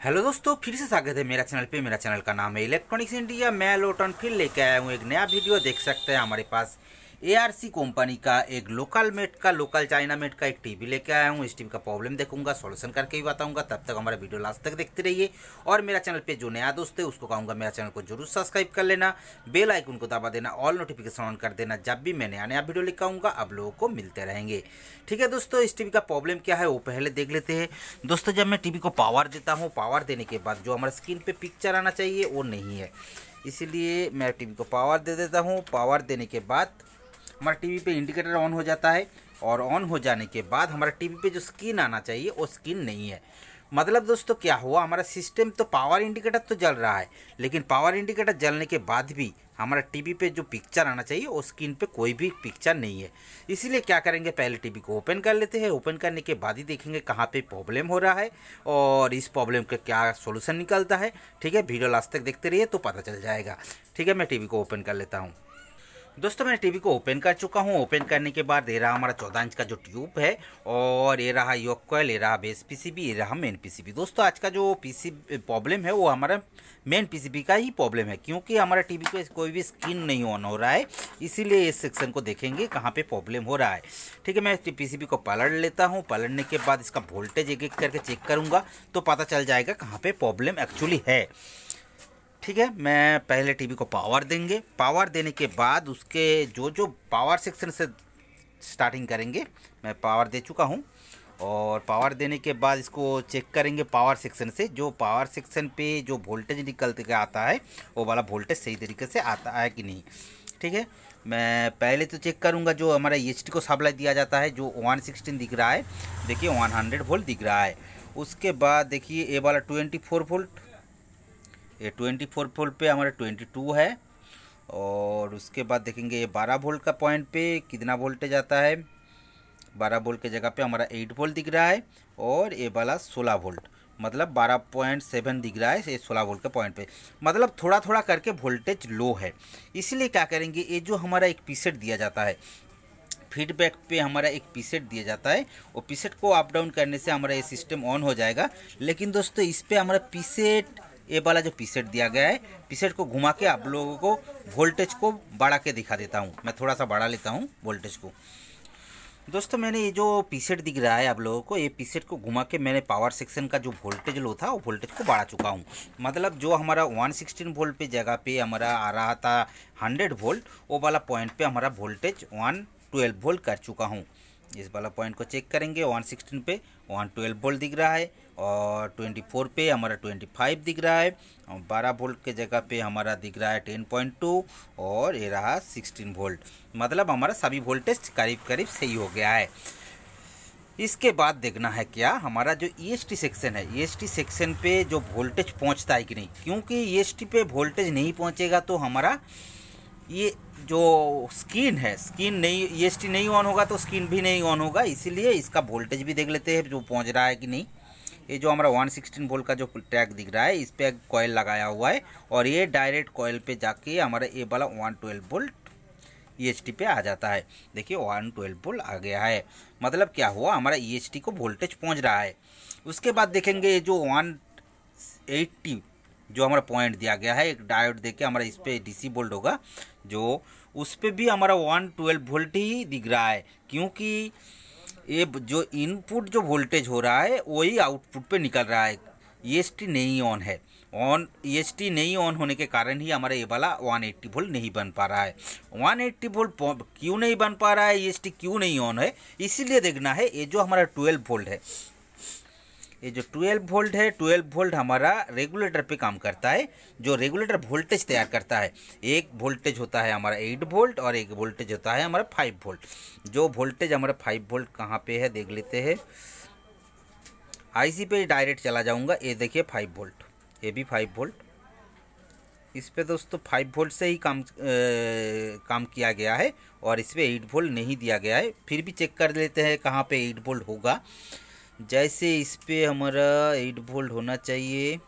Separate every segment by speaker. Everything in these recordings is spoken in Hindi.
Speaker 1: हेलो दोस्तों, फिर से स्वागत है मेरा चैनल पे। मेरा चैनल का नाम है इलेक्ट्रॉनिक्स इंडिया मैं लोटन, फिर लेके आया हूँ एक नया वीडियो। देख सकते हैं हमारे पास एआरसी कंपनी का एक लोकल मेट का, लोकल चाइना मेट का एक टीवी लेके आया हूँ। इस टीवी का प्रॉब्लम देखूँगा, सॉल्यूशन करके भी बताऊँगा। तब तक हमारा वीडियो लास्ट तक देखते रहिए। और मेरा चैनल पे जो नया दोस्त है, उसको कहूँगा मेरा चैनल को ज़रूर सब्सक्राइब कर लेना। बेल आइकन को दबा देना, ऑल नोटिफिकेशन ऑन कर देना। जब भी मैं नया नया वीडियो लेकर आऊँगा, आप लोगों को मिलते रहेंगे। ठीक है दोस्तों, इस टीवी का प्रॉब्लम क्या है, वो पहले देख लेते हैं। दोस्तों, जब मैं टीवी को पावर देता हूँ, पावर देने के बाद जो हमारे स्क्रीन पे पिक्चर आना चाहिए, वो नहीं है। इसीलिए मैं टीवी को पावर दे देता हूँ। पावर देने के बाद हमारा टीवी पे इंडिकेटर ऑन हो जाता है और ऑन हो जाने के बाद हमारा टीवी पे जो स्क्रीन आना चाहिए, वो स्क्रीन नहीं है। मतलब दोस्तों, क्या हुआ? हमारा सिस्टम तो पावर इंडिकेटर तो जल रहा है, लेकिन पावर इंडिकेटर जलने के बाद भी हमारा टीवी पे जो पिक्चर आना चाहिए, वो स्क्रीन पे कोई भी पिक्चर नहीं है। इसीलिए क्या करेंगे? पहले टीवी को ओपन कर लेते हैं। ओपन करने के बाद ही देखेंगे कहाँ पे प्रॉब्लम हो रहा है और इस प्रॉब्लम का क्या सोल्यूशन निकलता है। ठीक है? वीडियो लास्ट तक देखते रहिए तो पता चल जाएगा। ठीक है? मैं टीवी को ओपन कर लेता हूँ। दोस्तों मैंने टीवी को ओपन कर चुका हूँ। ओपन करने के बाद ये रहा हमारा चौदह इंच का जो ट्यूब है और ये रहा योग कॉयल ये रहा बेस पीसीबी ये रहा मेन पीसीबी दोस्तों, आज का जो पीसी प्रॉब्लम है, वो हमारा मेन पीसीबी का ही प्रॉब्लम है, क्योंकि हमारा टीवी पे कोई भी स्क्रीन नहीं ऑन हो रहा है। इसीलिए इस सेक्शन को देखेंगे कहाँ पर प्रॉब्लम हो रहा है। ठीक है, मैं पीसीबी को पलट लेता हूँ। पलटने के बाद इसका वोल्टेज एक एक करके चेक करूँगा तो पता चल जाएगा कहाँ पर प्रॉब्लम एक्चुअली है। ठीक है, मैं पहले टीवी को पावर देंगे। पावर देने के बाद उसके जो जो पावर सेक्शन से स्टार्टिंग करेंगे, मैं पावर दे चुका हूँ। और पावर देने के बाद इसको चेक करेंगे पावर सेक्शन से। जो पावर सेक्शन पे जो वोल्टेज निकल के आता है, वो वाला वोल्टेज सही तरीके से आता है कि नहीं? ठीक है, मैं पहले तो चेक करूँगा जो हमारा एच को सप्लाई दिया जाता है, जो 116 दिख रहा है। देखिए 100 वोल्ट दिख रहा है। उसके बाद देखिए, ये वाला 24 वोल्ट ये ट्वेंटी फोर वोल्ट पे हमारा ट्वेंटी टू है। और उसके बाद देखेंगे ये बारह वोल्ट का पॉइंट पे कितना वोल्टेज आता है? बारह वोल्ट के जगह पे हमारा एट वोल्ट दिख रहा है और ये वाला सोलह वोल्ट। मतलब बारह पॉइंट सेवन दिख रहा है ये सोलह वोल्ट के पॉइंट पे। मतलब थोड़ा थोड़ा करके वोल्टेज लो है। इसलिए क्या करेंगे, ये जो हमारा एक पीसेट दिया जाता है, फीडबैक पे हमारा एक पीसेट दिया जाता है, वो पीसेट को अप डाउन करने से हमारा ये सिस्टम ऑन हो जाएगा। लेकिन दोस्तों, इस पर हमारा पीसेट ये वाला जो पीसेट दिया गया है पीसेट को घुमा के आप लोगों को वोल्टेज को बढ़ा के दिखा देता हूँ। मैं थोड़ा सा बढ़ा लेता हूँ वोल्टेज को। दोस्तों, मैंने ये जो पीसेट दिख रहा है आप लोगों को, ये पीसेट को घुमा के मैंने पावर सेक्शन का जो वोल्टेज लो था, वो वोल्टेज को बढ़ा चुका हूँ। मतलब जो हमारा 116 वोल्ट पे जगह पे हमारा आ रहा था 100 वोल्ट वो वाला पॉइंट पे हमारा वोल्टेज 112 वोल्ट कर चुका हूँ। इस वाला पॉइंट को चेक करेंगे 116 पे 112 वोल्ट दिख रहा है। और 24 पे हमारा 25 दिख रहा है। और 12 वोल्ट के जगह पे हमारा दिख रहा है 10.2 और ये रहा 16 वोल्ट। मतलब हमारा सभी वोल्टेज करीब करीब सही हो गया है। इसके बाद देखना है क्या हमारा जो ई e सेक्शन है ई e सेक्शन पे जो वोल्टेज पहुँचता है कि नहीं? क्योंकि ई e पे वोल्टेज नहीं पहुंचेगा तो हमारा ये जो स्क्रीन है, स्क्रीन नहीं ईएसटी नहीं ऑन होगा तो स्क्रीन भी नहीं ऑन होगा, इसीलिए इसका वोल्टेज भी देख लेते हैं जो पहुँच रहा है कि नहीं। ये जो हमारा 116 वोल्ट का जो ट्रैक दिख रहा है, इस पर कॉयल लगाया हुआ है और ये डायरेक्ट कॉयल पे जाके हमारा ये वाला 112 वोल्ट ईएचटी पे आ जाता है। देखिए 112 वोल्ट आ गया है। मतलब क्या हुआ, हमारा ईएचटी को वोल्टेज पहुँच रहा है। उसके बाद देखेंगे ये जो 180 जो हमारा पॉइंट दिया गया है, एक डायोड देके हमारा इस पर डी बोल्ट होगा, जो उस पर भी हमारा 112 वोल्ट ही दिख रहा है। क्योंकि ये जो इनपुट जो वोल्टेज हो रहा है, वही आउटपुट पे निकल रहा है। ई e नहीं ऑन है। ऑन ई e नहीं ऑन होने के कारण ही हमारा ये वाला 180 वोल्ट नहीं बन पा रहा है। 180 वोल्ट क्यों नहीं बन पा रहा है? ई e क्यों नहीं ऑन है? इसीलिए देखना है, ये जो हमारा 12 वोल्ट है ये जो 12 वोल्ट है 12 वोल्ट हमारा रेगुलेटर पे काम करता है जो रेगुलेटर वोल्टेज तैयार करता है। एक वोल्टेज होता है हमारा 8 वोल्ट और एक वोल्टेज होता है हमारा 5 वोल्ट। जो वोल्टेज हमारा 5 वोल्ट कहाँ पे है देख लेते हैं। आईसी पे डायरेक्ट चला जाऊँगा ये देखिए 5 वोल्ट ये भी 5 वोल्ट। इस पर दोस्तों फाइव वोल्ट से ही काम ए, काम किया गया है और इस पर एट वोल्ट नहीं दिया गया है। फिर भी चेक कर लेते हैं कहाँ पे एट वोल्ट होगा। जैसे इस पर हमारा एट वोल्ट होना चाहिए,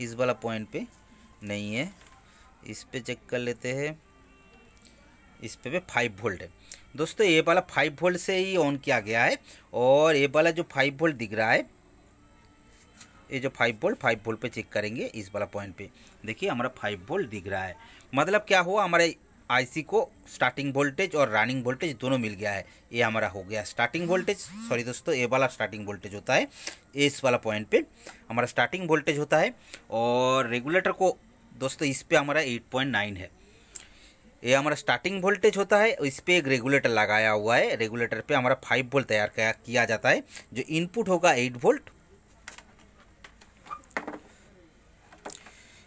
Speaker 1: इस वाला पॉइंट पे नहीं है। इस पे चेक कर लेते हैं। इस पे पे फाइव वोल्ट है। दोस्तों, ये वाला फाइव वोल्ट से ही ऑन किया गया है और ये वाला जो फाइव वोल्ट दिख रहा है, ये जो फाइव वोल्ट फाइव वोल्ट पे चेक करेंगे इस वाला पॉइंट पे। देखिए, हमारा फाइव वोल्ट दिख रहा है। मतलब क्या हुआ? हमारे आईसी को स्टार्टिंग वोल्टेज और रनिंग वोल्टेज दोनों मिल गया है। ये हमारा हो गया स्टार्टिंग वोल्टेज सॉरी दोस्तों, ये वाला स्टार्टिंग वोल्टेज होता है। इस वाला पॉइंट पे हमारा स्टार्टिंग वोल्टेज होता है और रेगुलेटर को दोस्तों इस पे हमारा 8.9 है। ये हमारा स्टार्टिंग वोल्टेज होता है। इस पर एक रेगुलेटर लगाया हुआ है। रेगुलेटर पे हमारा फाइव वोल्ट तैयार किया जाता है, जो इनपुट होगा एट वोल्ट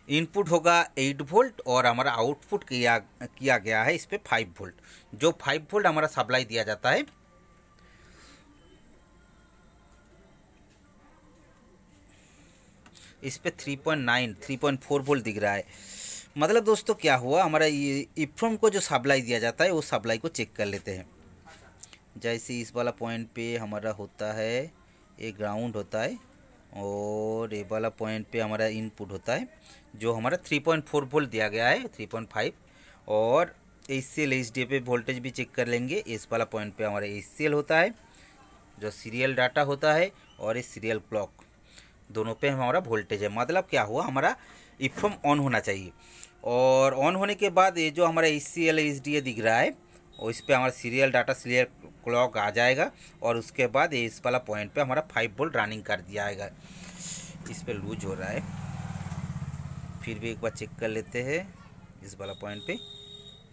Speaker 1: इनपुट होगा एट वोल्ट और हमारा आउटपुट किया किया गया है इस पर फाइव वोल्ट। जो फाइव वोल्ट हमारा सप्लाई दिया जाता है, इस पर three point nine, three point four volt दिख रहा है। मतलब दोस्तों क्या हुआ, हमारा ये इफ्रोम को जो सप्लाई दिया जाता है, वो सप्लाई को चेक कर लेते हैं। जैसे इस वाला पॉइंट पे हमारा होता है, ये ग्राउंड होता है, और ये वाला पॉइंट पे हमारा इनपुट होता है। जो हमारा 3.4 वोल्ट दिया गया है 3.5 और H C L H D पे वोल्टेज भी चेक कर लेंगे। इस वाला पॉइंट पे हमारा एच सी एल होता है, जो सीरियल डाटा होता है, और ये सीरियल क्लॉक दोनों पे हमारा वोल्टेज है। मतलब क्या हुआ? हमारा इफम ऑन होना चाहिए। और ऑन होने के बाद ये जो हमारा H C L H D दिख रहा है, और इस पर हमारा सीरियल डाटा सीरियल क्लॉक आ जाएगा, और उसके बाद इस वाला पॉइंट पे हमारा फाइव वोल्ट रनिंग कर दिया जाएगा। इस पर लूज हो रहा है। फिर भी एक बार चेक कर लेते हैं इस वाला पॉइंट पे।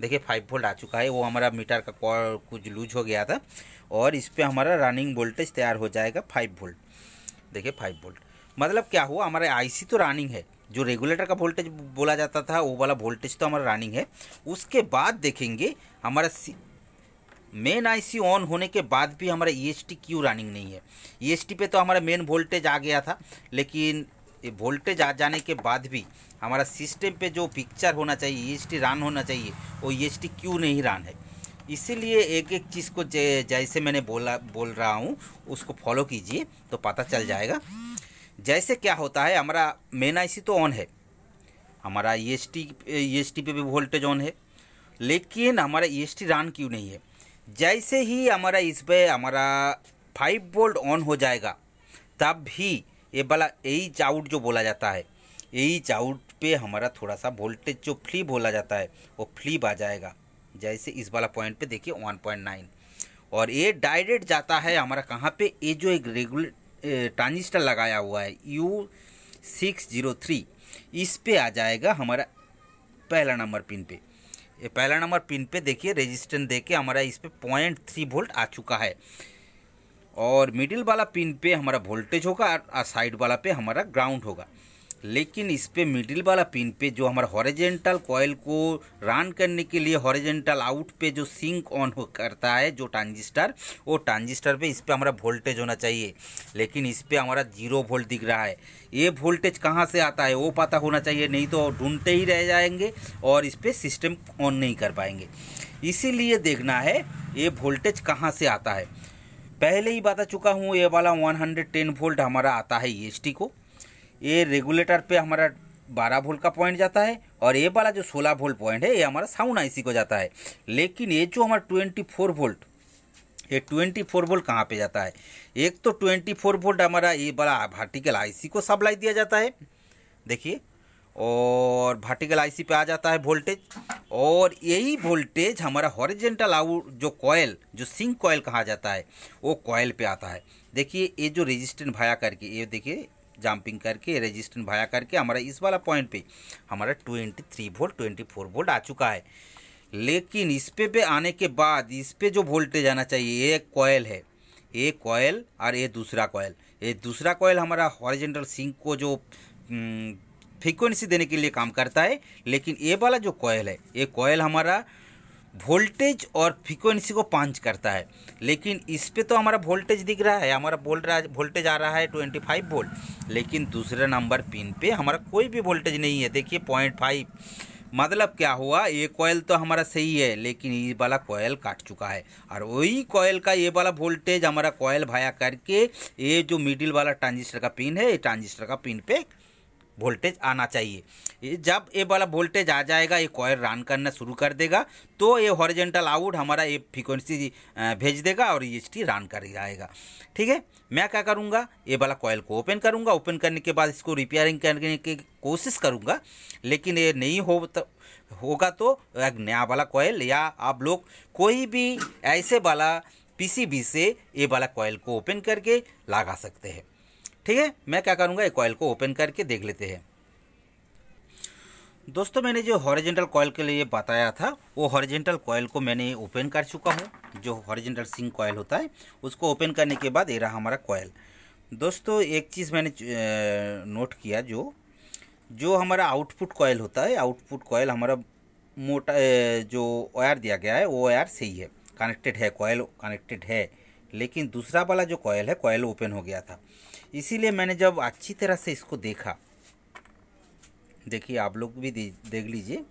Speaker 1: देखिए फाइव वोल्ट आ चुका है, वो हमारा मीटर का कुछ लूज हो गया था और इस पर हमारा रनिंग वोल्टेज तैयार हो जाएगा फाइव वोल्ट देखिए फाइव वोल्ट मतलब क्या हुआ, हमारा आईसी तो रनिंग है, जो रेगुलेटर का वोल्टेज बोला जाता था, वो वाला वोल्टेज तो हमारा रनिंग है। उसके बाद देखेंगे, हमारा मेन आईसी ऑन होने के बाद भी हमारा ई एच टी क्यों रनिंग नहीं है। ई एच टी पे तो हमारा मेन वोल्टेज आ गया था, लेकिन वोल्टेज आ जाने के बाद भी हमारा सिस्टम पे जो पिक्चर होना चाहिए ई एच टी रन होना चाहिए, वो ई एच टी क्यों नहीं रन है? इसीलिए एक एक चीज़ को जैसे मैंने बोला, बोल रहा हूँ, उसको फॉलो कीजिए तो पता चल जाएगा। जैसे क्या होता है, हमारा मेन आईसी तो ऑन है। हमारा ई एस टी पे भी वोल्टेज ऑन है। लेकिन हमारा ई एस टी रन क्यों नहीं है? जैसे ही हमारा इस पर हमारा फाइव वोल्ट ऑन हो जाएगा, तब भी ये वाला एच चाउट जो बोला जाता है एच चाउट पे हमारा थोड़ा सा वोल्टेज जो फ्ली बोला जाता है, वो फ्लिप आ जाएगा। जैसे इस वाला पॉइंट पे देखिए 1.9 और ये डायरेक्ट जाता है हमारा कहाँ पे? ये जो एक रेगुलर ट्रांजिस्टर लगाया हुआ है यू सिक्स ज़ीरो थ्री इस पे आ जाएगा हमारा पहला नंबर पिन पे। ये पहला नंबर पिन पे देखिए रेजिस्टेंस दे के हमारा इस पे पॉइंट थ्री वोल्ट आ चुका है। और मिडिल वाला पिन पे हमारा वोल्टेज होगा और साइड वाला पे हमारा ग्राउंड होगा। लेकिन इस पे मिडिल वाला पिन पे जो हमारा हॉरिजेंटल कॉयल को रन करने के लिए हॉरिजेंटल आउट पे जो सिंक ऑन हो करता है, जो ट्रांजिस्टर वो ट्रांजिस्टर पे इस पे हमारा वोल्टेज होना चाहिए। लेकिन इस पे हमारा ज़ीरो वोल्ट दिख रहा है। ये वोल्टेज कहाँ से आता है, वो पता होना चाहिए, नहीं तो ढूंढते ही रह जाएँगे और इस पर सिस्टम ऑन नहीं कर पाएँगे। इसीलिए देखना है, ये वोल्टेज कहाँ से आता है। पहले ही बता चुका हूँ, ये वाला 110 वोल्ट हमारा आता है ई को। ये रेगुलेटर पे हमारा बारह वोल्ट का पॉइंट जाता है और ये वाला जो सोलह वोल्ट पॉइंट है, ये हमारा साउंड आईसी को जाता है। लेकिन ये जो हमारा ट्वेंटी फोर वोल्ट ये ट्वेंटी फोर वोल्ट कहाँ पे जाता है? एक तो ट्वेंटी फोर वोल्ट हमारा ये वाला वर्टिकल आईसी को सप्लाई दिया जाता है। देखिए और वर्टिकल आईसी पे आ जाता है वोल्टेज और यही वोल्टेज हमारा हॉरिजेंटल आउट जो कॉयल जो सिंक कॉयल कहा जाता है, वो कॉयल पे आता है। देखिए, ये जो रेजिस्टेंट भाया करके, ये देखिए जंपिंग करके रेजिस्टेंट भाया करके हमारा इस वाला पॉइंट पे हमारा twenty three volt twenty four volt आ चुका है। लेकिन इस पे पे आने के बाद इस पे जो वोल्टेज आना चाहिए एक कॉयल है। एक कॉयल और ये दूसरा कॉयल ये दूसरा कॉयल हमारा हॉरिजेंटल सिंक को जो फ्रीक्वेंसी देने के लिए काम करता है, लेकिन ये वाला जो कॉयल है, ये कॉयल हमारा वोल्टेज और फ्रिक्वेंसी को पाँच करता है। लेकिन इस पर तो हमारा वोल्टेज दिख रहा है, हमारा रहा वोल्टेज आ रहा है ट्वेंटी फाइव वोल्ट लेकिन दूसरे नंबर पिन पे हमारा कोई भी वोल्टेज नहीं है। देखिए पॉइंट फाइव मतलब क्या हुआ, ये कॉयल तो हमारा सही है, लेकिन ये वाला कॉयल काट चुका है। और वही कॉयल का ये वाला वोल्टेज हमारा कॉयल भाया करके, ये जो मिडिल वाला ट्रांजिस्टर का पिन है, ये ट्रांजिस्टर का पिन पे वोल्टेज आना चाहिए। जब ये वाला वोल्टेज आ जाएगा, ये कॉयल रन करना शुरू कर देगा तो ये हॉरिजेंटल आउट हमारा ये फ्रिक्वेंसी भेज देगा और ई रन कर जाएगा। ठीक है? मैं क्या करूँगा? ये वाला कॉयल को ओपन करूँगा। ओपन करने के बाद इसको रिपेयरिंग करने की कोशिश करूँगा, लेकिन ये नहीं हो तो होगा तो एक नया वाला कॉयल या आप लोग कोई भी ऐसे वाला पीसीबी से ये वाला कॉयल को ओपन करके लगा सकते हैं। ठीक है? मैं क्या करूँगा? कॉयल को ओपन करके देख लेते हैं। दोस्तों, मैंने जो हॉरिजेंटल कॉयल के लिए बताया था, वो हॉरिजेंटल कॉयल को मैंने ओपन कर चुका हूँ। जो हॉरिजेंटल सिंग कॉयल होता है, उसको ओपन करने के बाद ये रहा हमारा कॉयल दोस्तों, एक चीज़ मैंने नोट किया, जो जो हमारा आउटपुट कॉयल होता है आउटपुट कॉयल हमारा मोटा जो वायर दिया गया है, वो वायर सही है। कनेक्टेड है कॉयल कनेक्टेड है। लेकिन दूसरा वाला जो कॉयल है कॉयल ओपन हो गया था। इसीलिए मैंने जब अच्छी तरह से इसको देखा, देखिए आप लोग भी देख लीजिए,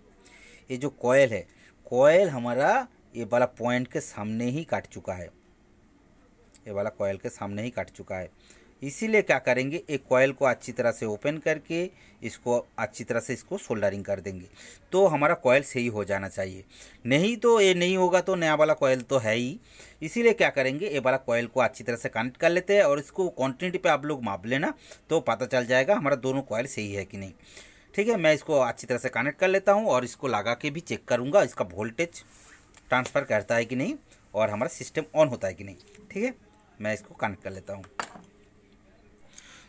Speaker 1: ये जो कॉयल है कॉयल हमारा ये वाला पॉइंट के सामने ही काट चुका है। ये वाला कॉयल के सामने ही काट चुका है। इसीलिए क्या करेंगे, एक कॉयल को अच्छी तरह से ओपन करके इसको अच्छी तरह से इसको सोल्डरिंग कर देंगे। तो हमारा कॉयल सही हो जाना चाहिए। नहीं तो ये नहीं होगा तो नया वाला कॉयल तो है ही। इसीलिए क्या करेंगे, ये वाला कॉयल को अच्छी तरह से कनेक्ट कर लेते हैं और इसको क्वान्टिटी पर आप लोग माप लेना तो पता चल जाएगा हमारा दोनों कॉयल सही है कि नहीं। ठीक है, मैं इसको अच्छी तरह से कनेक्ट कर लेता हूँ और इसको लगा के भी चेक करूँगा, इसका वोल्टेज ट्रांसफ़र करता है कि नहीं और हमारा सिस्टम ऑन होता है कि नहीं। ठीक है, मैं इसको कनेक्ट कर लेता हूँ।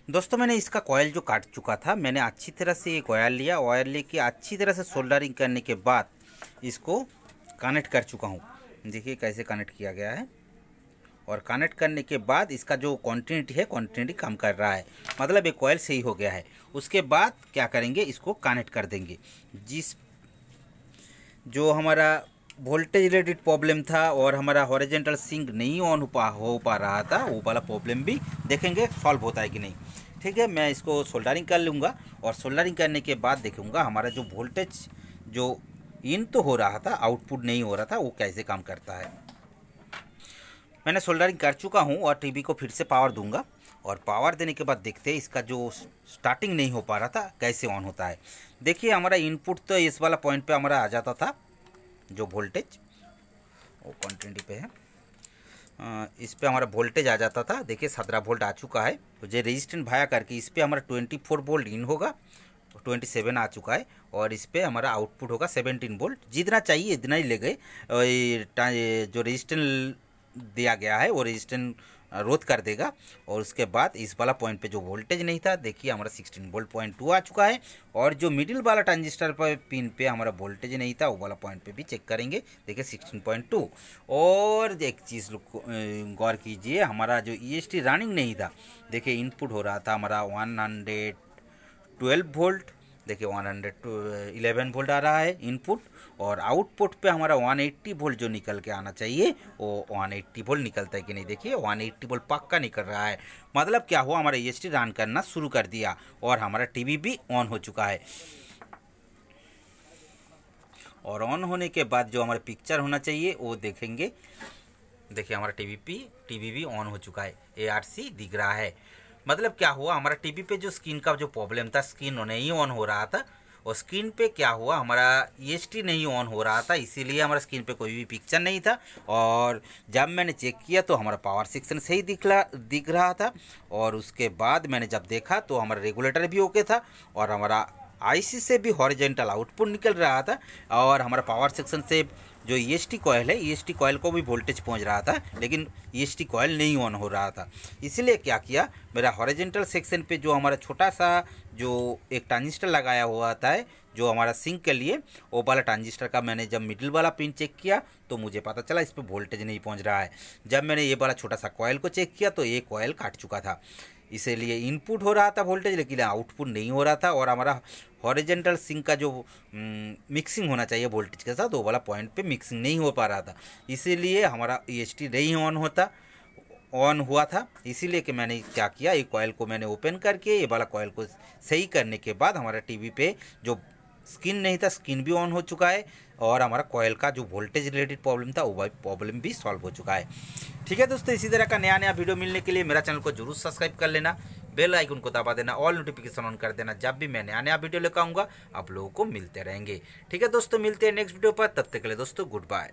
Speaker 1: दोस्तों, मैंने इसका कॉयल जो काट चुका था, मैंने अच्छी तरह से एक ऑयल लिया। ऑयल लेके अच्छी तरह से सोल्डरिंग करने के बाद इसको कनेक्ट कर चुका हूँ। देखिए कैसे कनेक्ट किया गया है। और कनेक्ट करने के बाद इसका जो क्वान्टिटी है क्वान्टिटी कम कर रहा है। मतलब एक कॉयल सही हो गया है। उसके बाद क्या करेंगे, इसको कनेक्ट कर देंगे। जिस जो हमारा वोल्टेज रिलेटेड प्रॉब्लम था और हमारा हॉरिजेंटल सिंक नहीं ऑन हो पा हो पा रहा था, वो वाला प्रॉब्लम भी देखेंगे सॉल्व होता है कि नहीं। ठीक है, मैं इसको सोल्डरिंग कर लूँगा और सोल्डरिंग करने के बाद देखूँगा हमारा जो वोल्टेज जो इन तो हो रहा था आउटपुट नहीं हो रहा था, वो कैसे काम करता है। मैंने सोल्डरिंग कर चुका हूँ और टीवी को फिर से पावर दूँगा और पावर देने के बाद देखते हैं इसका जो स्टार्टिंग नहीं हो पा रहा था, कैसे ऑन होता है। देखिए, हमारा इनपुट तो इस वाला पॉइंट पे हमारा आ जाता था। जो वोल्टेज वो क्वान्टिटी पे है। इस पे हमारा वोल्टेज आ जाता था। देखिए, सत्रह वोल्ट आ चुका है। तो जो रजिस्टेंट भाया करके इस पर हमारा ट्वेंटी फोर वोल्ट इन होगा ट्वेंटी सेवन आ चुका है। और इस पर हमारा आउटपुट होगा सेवेंटीन वोल्ट जितना चाहिए, इतना ही ले गए। जो रजिस्टेंट दिया गया है, वो रजिस्टेंट रोध कर देगा। और उसके बाद इस वाला पॉइंट पे जो वोल्टेज नहीं था, देखिए हमारा 16 वोल्ट पॉइंट टू आ चुका है। और जो मिडिल वाला ट्रांजिस्टर पर पिन पे हमारा वोल्टेज नहीं था, वो वाला पॉइंट पे भी चेक करेंगे। देखिए 16.2 और एक चीज़ गौर कीजिए, हमारा जो ई e रनिंग नहीं था, देखिए इनपुट हो रहा था हमारा वन वोल्ट देखिए one hundred two eleven volt आ रहा है इनपुट और आउटपुट पे हमारा 180 वोल्ट जो निकल के आना चाहिए, वो 180 वोल्ट निकलता है कि नहीं? देखिए 180 वोल्ट पक्का निकल रहा है। मतलब क्या हुआ? हमारा ई e रन करना शुरू कर दिया और हमारा टीवी भी ऑन हो चुका है। और ऑन होने के बाद जो हमारा पिक्चर होना चाहिए, वो देखेंगे। देखिए, हमारा टीवी पी टीवी भी ऑन हो चुका है। एआरसी दिख रहा है। मतलब क्या हुआ, हमारा टीवी पे जो स्क्रीन का जो प्रॉब्लम था स्क्रीन नहीं ऑन हो रहा था, और स्क्रीन पे क्या हुआ, हमारा ई e नहीं ऑन हो रहा था, इसीलिए हमारा स्क्रीन पे कोई भी पिक्चर नहीं था, और जब मैंने चेक किया तो हमारा पावर सेक्शन सही दिख रहा दिख रहा था, और उसके बाद मैंने जब देखा तो हमारा रेगुलेटर भी ओके था, और हमारा आईसी से भी हॉरिजेंटल आउटपुट निकल रहा था, और हमारा पावर सेक्शन से जो ई एस टी है ई एस टी को भी वोल्टेज पहुँच रहा था, लेकिन ई एस टी नहीं ऑन हो रहा था। इसीलिए क्या किया, मेरा हॉरिजेंटल सेक्शन पे जो हमारा छोटा सा जो एक ट्रांजिस्टर लगाया हुआ था, जो हमारा सिंक के लिए, वो वाला ट्रांजिस्टर का मैंने जब मिडिल वाला पिन चेक किया तो मुझे पता चला इस पर वोल्टेज नहीं पहुँच रहा है। जब मैंने ये वाला छोटा सा कॉयल को चेक किया तो ये कॉयल काट चुका था। इसीलिए इनपुट हो रहा था वोल्टेज लेकिन आउटपुट नहीं हो रहा था और हमारा हॉरिजेंटल सिंक का जो मिक्सिंग होना चाहिए वोल्टेज के साथ, वो वाला पॉइंट पे मिक्सिंग नहीं हो पा रहा था। इसीलिए हमारा ई e नहीं ऑन होता ऑन हुआ था। इसीलिए कि मैंने क्या किया ये कॉयल को मैंने ओपन करके, ये वाला कॉयल को सही करने के बाद हमारा टीवी पे जो स्किन नहीं था, स्किन भी ऑन हो चुका है और हमारा कोयल का जो वोल्टेज रिलेटेड प्रॉब्लम था, वो प्रॉब्लम भी सॉल्व हो चुका है। ठीक है दोस्तों, इसी तरह का नया नया वीडियो मिलने के लिए मेरा चैनल को ज़रूर सब्सक्राइब कर लेना, बेल आइकन को दबा देना, ऑल नोटिफिकेशन ऑन कर देना, जब भी मैं नया नया वीडियो लेकर आऊँगा, आप लोगों को मिलते रहेंगे। ठीक है दोस्तों, मिलते हैं नेक्स्ट वीडियो पर, तब तक के लिए दोस्तों, गुड बाय।